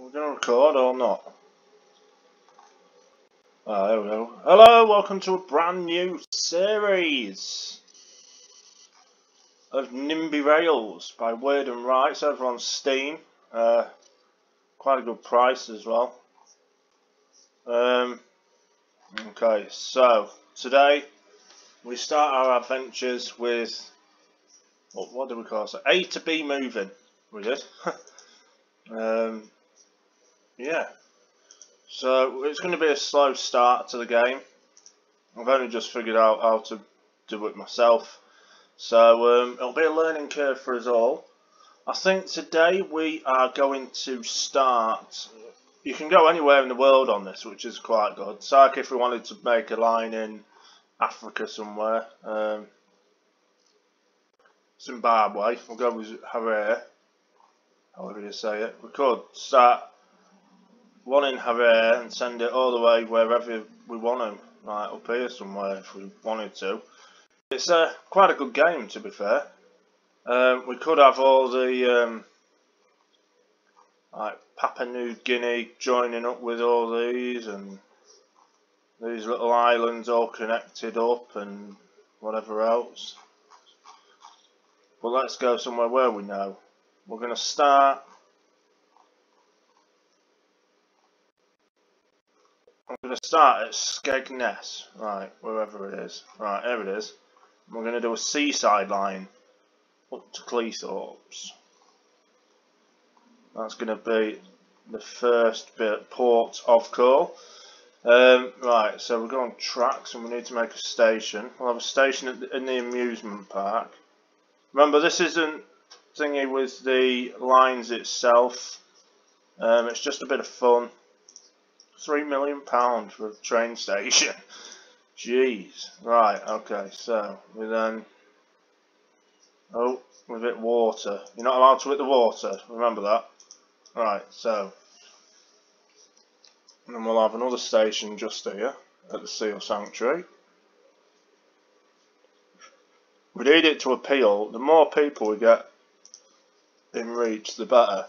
We're going to record or not? Ah, there we go. Hello, welcome to a brand new series of NIMBY Rails by Weird and Wry over on Steam. Uh, quite a good price as well. Um, okay, so today we start our adventures with what, what do we call it? A to B moving. We did. um, yeah. So it's going to be a slow start to the game. I've only just figured out how to do it myself. So um, it'll be a learning curve for us all. I think today we are going to start. You can go anywhere in the world on this, which is quite good. So like if we wanted to make a line in Africa somewhere. Um, Zimbabwe, we'll go with Harare, however you say it. We could start one in Harare and send it all the way wherever we want to, like up here somewhere if we wanted to. It's uh, quite a good game to be fair. Um, we could have all the um, like Papua New Guinea joining up with all these and these little islands all connected up and whatever else. But let's go somewhere where we know. We're going to start I'm going to start at Skegness, right, wherever it is. Right, there it is. We're going to do a seaside line up to Cleethorpes. That's going to be the first bit port of call. Um, right, so we're going tracks and we need to make a station. We'll have a station the, in the amusement park. Remember, this isn't thingy with the lines itself. Um, it's just a bit of fun three million pounds for a train station. Jeez. Right, okay, so we then Oh, we've water. You're not allowed to hit the water, remember that. Right, so and then we'll have another station just here at the Seal Sanctuary. We need it to appeal. The more people we get in reach, the better.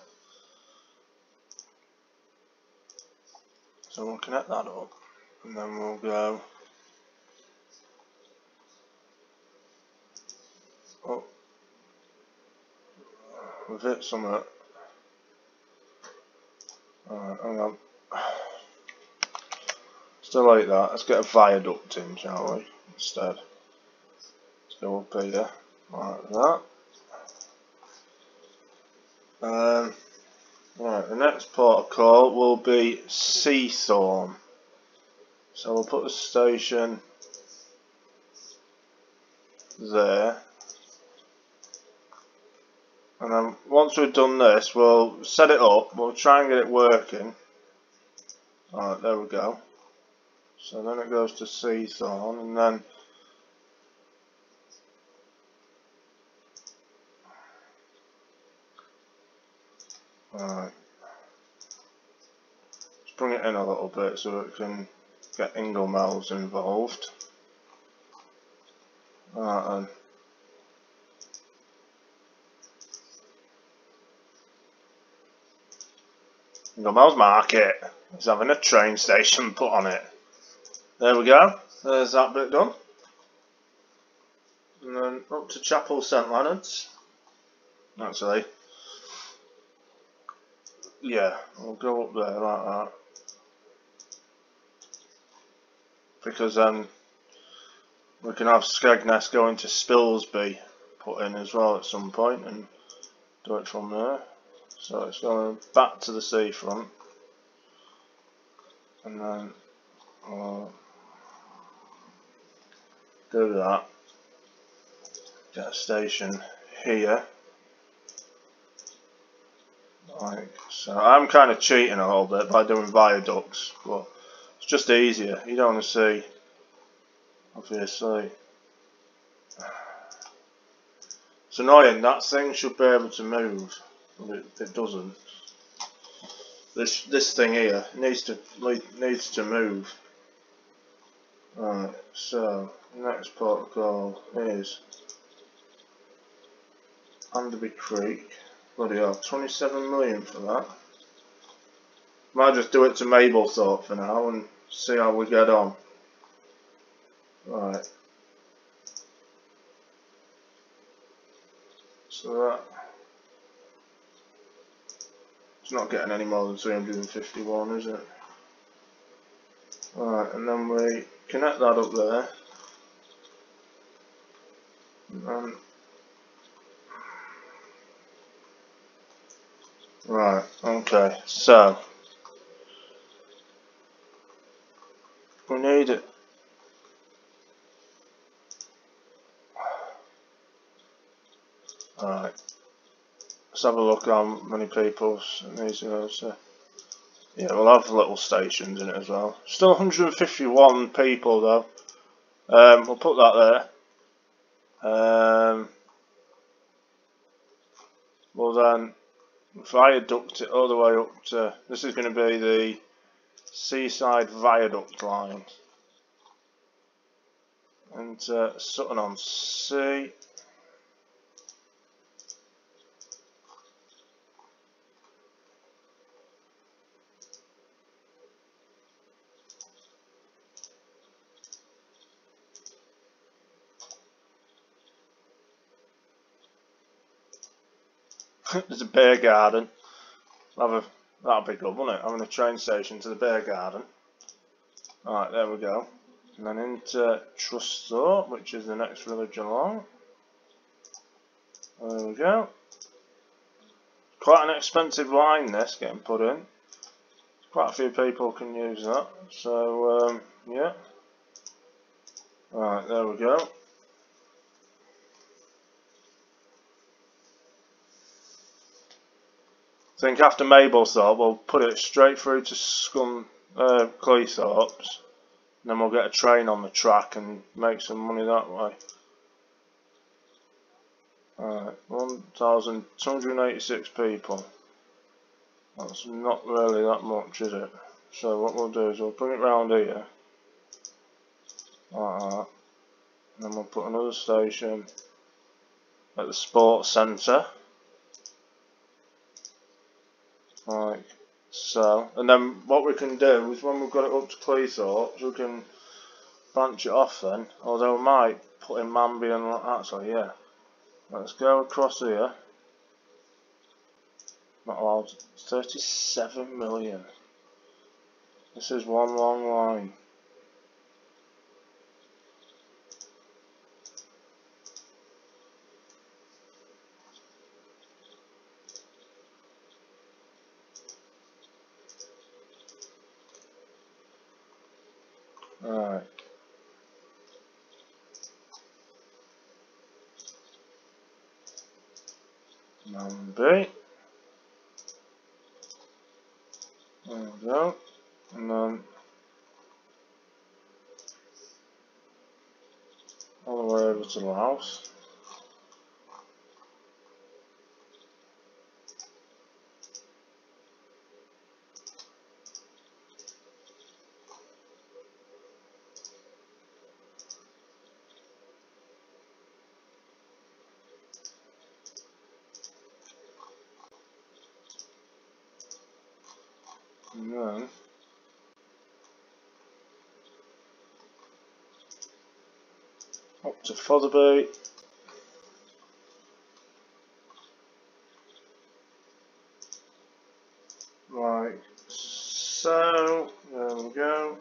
So we'll connect that up and then we'll go oh we've it. Alright, hang on. Still like that. Let's get a viaduct in, shall we? Instead. Let's go up here. Like that. Um Right, the next port of call will be Seathorne. So we'll put the station there. And then once we've done this, we'll set it up, we'll try and get it working. Alright, there we go. So then it goes to Seathorne, and then Uh, Alright. Let's bring it in a little bit so it can get Ingoldmells involved. Uh, Alright then. Ingoldmells Market is having a train station put on it. There we go. There's that bit done. And then up to Chapel St Leonard's. Actually, yeah, we'll go up there like that. Because um, we can have Skegness going to Spilsby put in as well at some point and do it from there. So it's going back to the seafront and then we'll do that. Get a station here like, so I'm kind of cheating a little bit by doing viaducts, but it's just easier. You don't want to see, obviously. It's annoying, that thing should be able to move, but it, it doesn't. This this thing here needs to needs to move. Right, so next protocol is Anderby Creek. Bloody hell, 27 million for that. Might just do it to Mablethorpe for now and see how we get on. Right. So that it's not getting any more than 351, is it? Right, and then we connect that up there. And right, okay, so we need it. Alright, let's have a look how many people these are. So, yeah, we'll have little stations in it as well. Still 151 people though. Um, we'll put that there. Um, we'll then viaduct it all the way up to, this is going to be the Seaside Viaduct line. And uh, Sutton on Sea. There's a bear garden. A, that'll be good, won't it? Having a train station to the bear garden. Alright, there we go. And then into Trusthorpe, which is the next village along. There we go. Quite an expensive line this getting put in. Quite a few people can use that. So, um, yeah. Alright, there we go. I think after Mablethorpe we'll put it straight through to Scum uh, Cleethorpes and then we'll get a train on the track and make some money that way. Alright, 1,286 people. That's not really that much, is it? So what we'll do is we'll bring it round here. Like that. And then we'll put another station at the sports centre. Like so. And then what we can do is when we've got it up to Cleethorpes, we can branch it off then. Although we might put in Manby and that. So yeah. Let's go across here. Not allowed. 37 million. This is one long line. Alright. Number. And then all the way over to the house. And then up to Fotherby. Right, so there we go.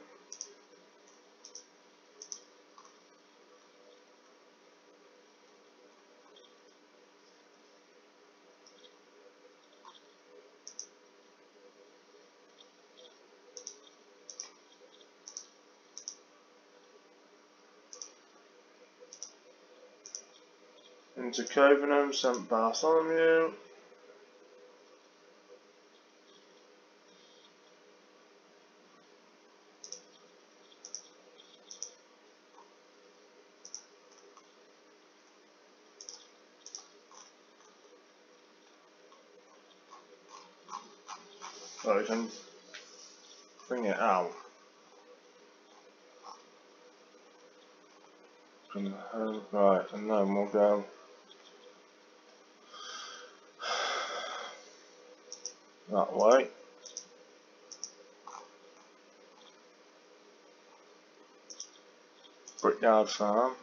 Into Covenham, St Bartholomew. Oh, so we can bring it out. Right, and then we'll go That way. Brickyard Farm.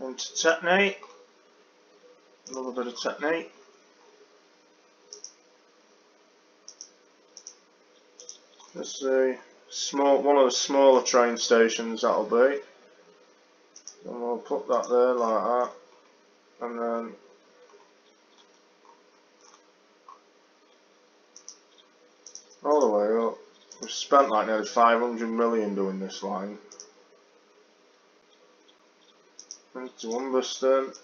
Into technique. Another bit of technique. Let's see small, one of the smaller train stations that'll be. And we'll put that there like that. And then all the way up. We've spent like nearly 500 million doing this line. Into Humberston.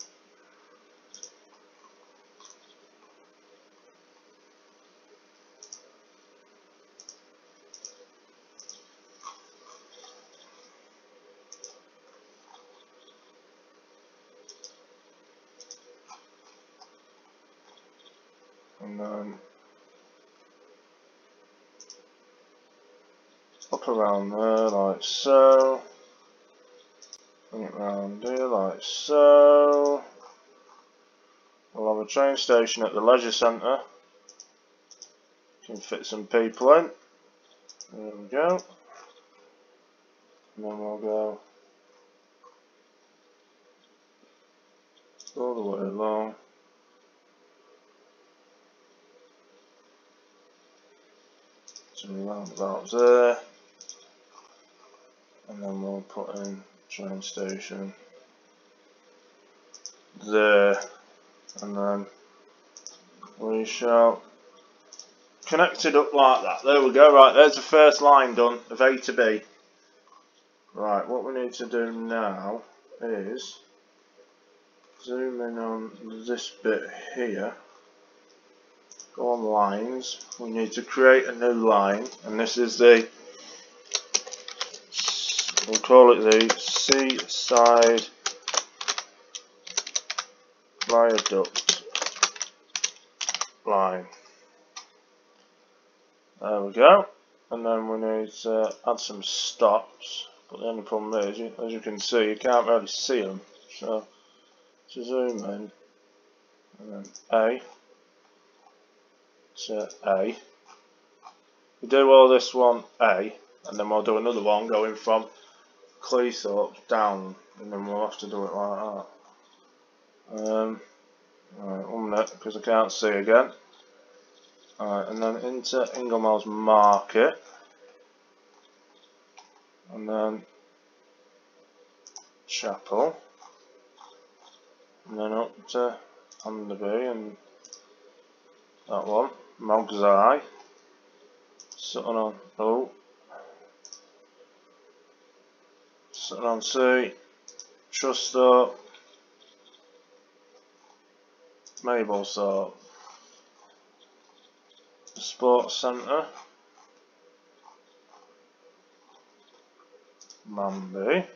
And um, then up around there like so. Bring it round here like so. We'll have a train station at the leisure centre. Can fit some people in. There we go. And then we'll go all the way along some roundabouts there. And then we'll put in train station there. And then we shall connect it up like that. There we go. Right there's the first line done of A to B. Right what we need to do now is zoom in on this bit here go on lines. We need to create a new line and this is the we'll call it the seaside viaduct line. There we go. And then we need to add some stops but the only problem is as you can see you can't really see them. So to zoom in and then A to A. We do all this one A, and then we'll do another one going from Cleethorpes down, and then we'll have to do it like that. Um, right, one minute, because I can't see again. Alright, and then into Ingoldmells Market. And then Chapel. And then up to Hunderby and that one. Eye. Sutton on O. Sutton oh. on C. Trusto. Mablethorpe. The Sports Centre. Manby.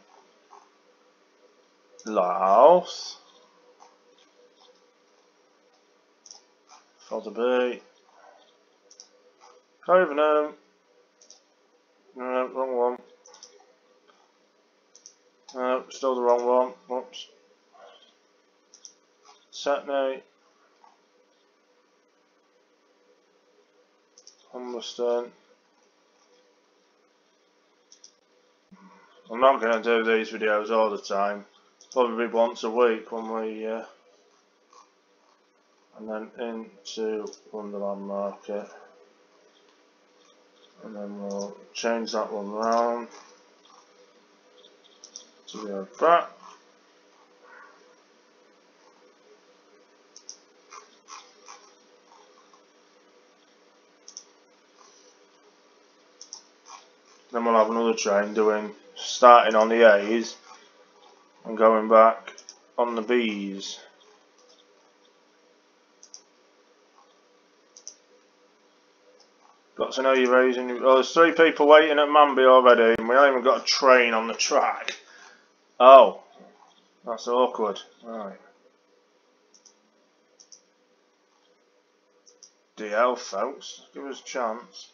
Louth. Fotherby. Covenham. No, wrong one. No, still the wrong one. Whoops. Satney. Humberston. I'm not going to do these videos all the time. Probably once a week when we uh, and then into Wonderland Market and then we'll change that one round. To go back then we'll have another train doing starting on the A's and going back on the B's Got to know you're raising. There's three people waiting at Manby already, and we haven't even got a train on the track. Oh, that's awkward. Right. DL, folks. Give us a chance.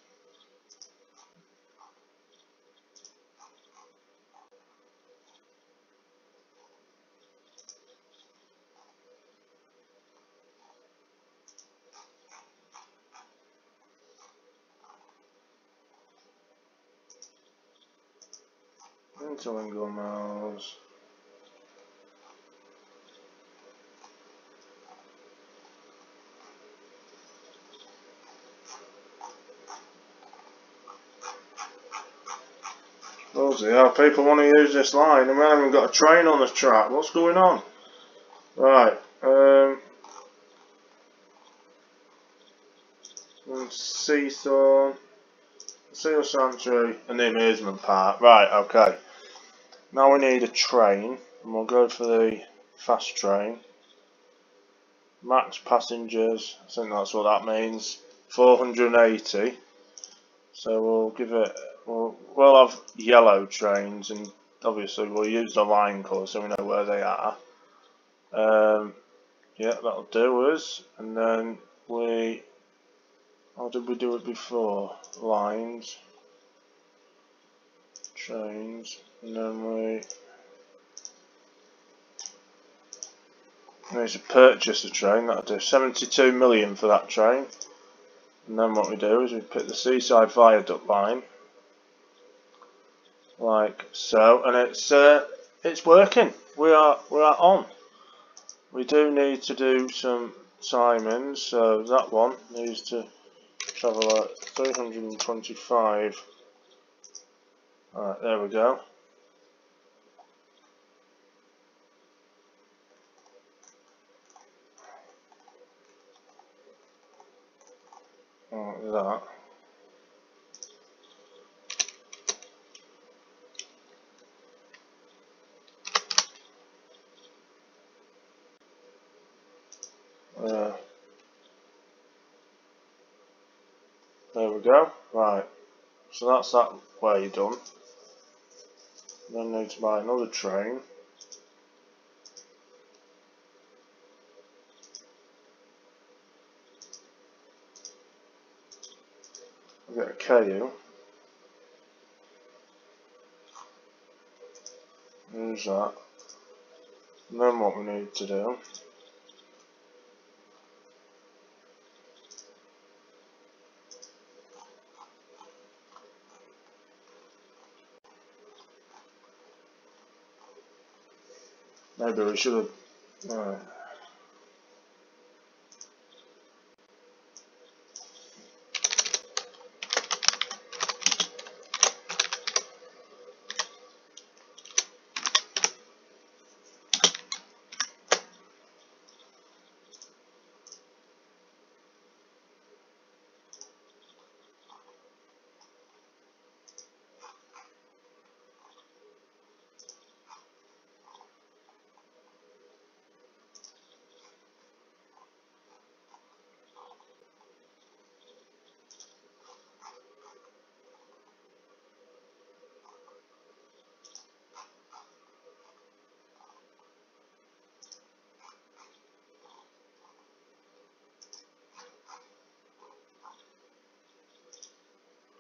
Wingle Mills. Rosie, how people want to use this line and we haven't got a train on the track. What's going on? Right, um, Seathorne, Seal Sanctuary and the amusement park. Right, okay. Now we need a train and we'll go for the fast train. Max passengers, I think that's what that means. 480. So we'll give it We'll, we'll have yellow trains and obviously we'll use the line colour so we know where they are. Um, yeah, that'll do us. And then we, how did we do it before? Lines, trains, and then we need to purchase a train. That'll do 72 million for that train. And then what we do is we put the Seaside Viaduct line like so and it's uh, it's working we are we are on we do need to do some timings so that one needs to travel at 325 alright there we go like that There we go. Right. So that's that way done. Then need to buy another train. I've got a KU. Use that. And then what we need to do Maybe we should have. Uh,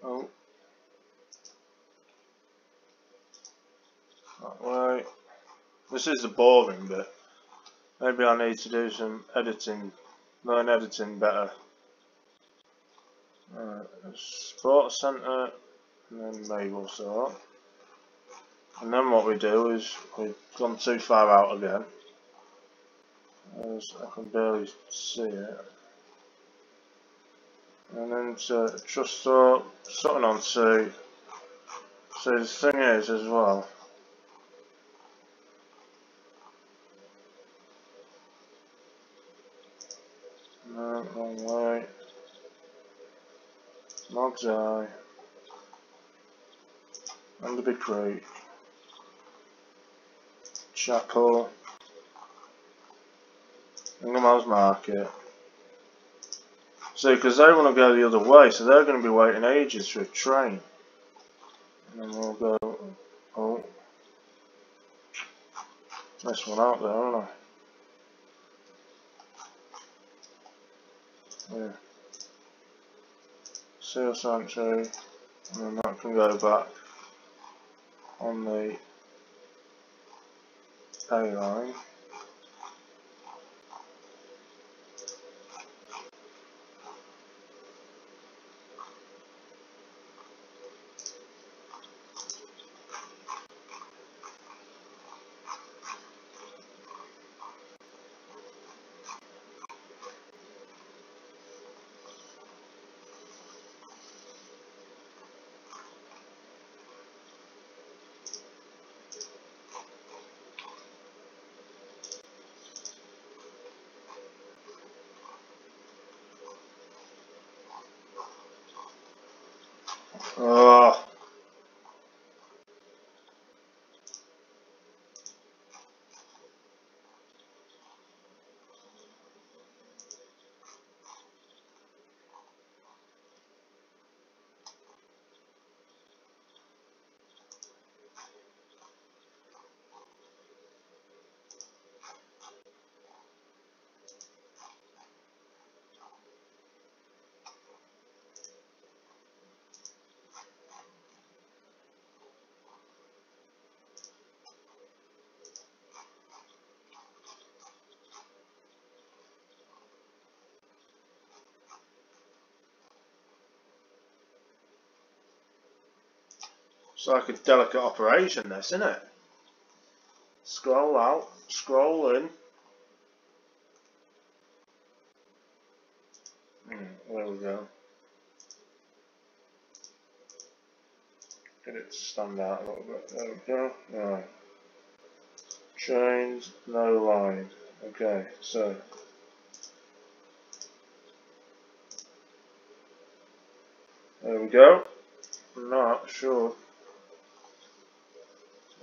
Oh. Way. This is the boring bit. Maybe I need to do some editing, learn editing better. Alright, sports centre, and then Mabel sort. And then what we do is we've gone too far out again. As I can barely see it and then to just sort something on to so the thing is as well. No wrong way. Mog's Eye. Underby Creek Chapel. Ingoldmells Market so, because they want to go the other way, so they're going to be waiting ages for a train. And then we'll go, oh, this one out there, aren't I? Yeah. Seal Sanctuary, and then that can go back on the A line. Ugh. It's like a delicate operation, this, isn't it? Scroll out, scroll in. Hmm, there we go. Get it to stand out a little bit. There we go. Right. Chains, no line. Okay, so there we go. Not sure.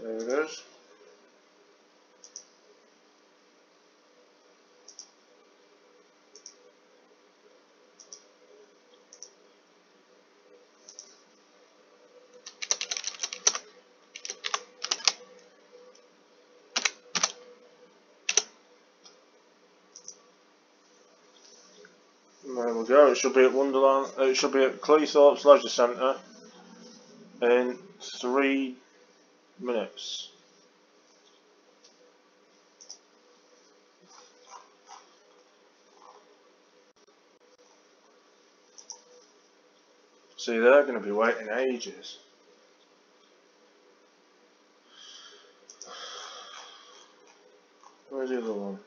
There it is. There we go, it should be at Wonderland, uh, it should be at Cleethorpes Leisure Centre in three minutes. See, they're going to be waiting ages. Where's the other one?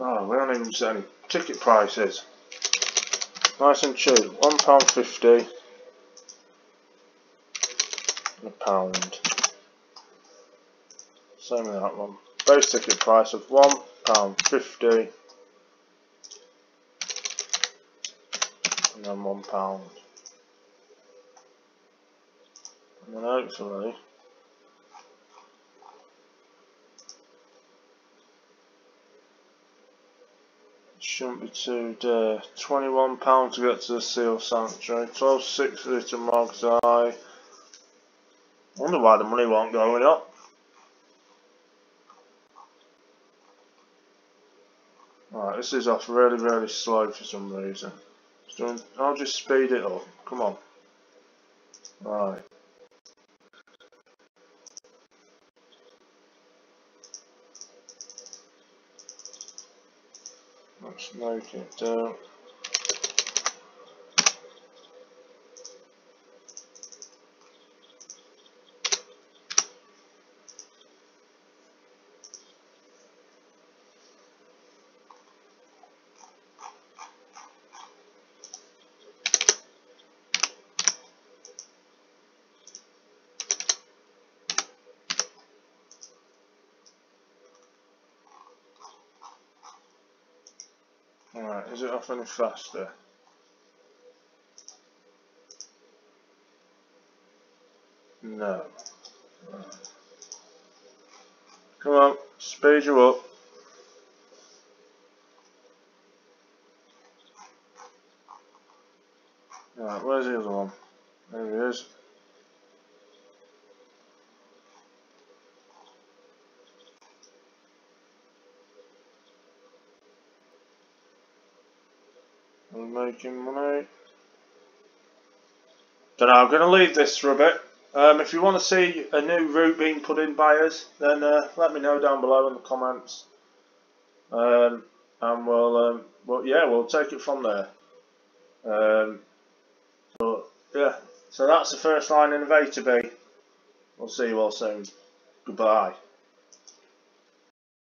Oh, we haven't even set any ticket prices. Nice and cheap. £1.50 and a pound. Same with that one. Base ticket price of £1.50 and then £1. And then hopefully shouldn't be too £21 to get to the Seal Sanctuary. 12.60 to Mog's Eye. wonder why the money won't going up. Right, this is off really, really slow for some reason. So I'll just speed it up. Come on. Right. Let's make it down. Alright, is it off any faster? No. Come on, speed you up. Right, where's the other one? There he is. Money. Don't know, I'm going to leave this for a bit. Um, if you want to see a new route being put in by us, then uh, let me know down below in the comments. Um, and we'll, um, well, yeah, we'll take it from there. Um, but, yeah, so that's the first line in the V2B. We'll see you all soon. Goodbye.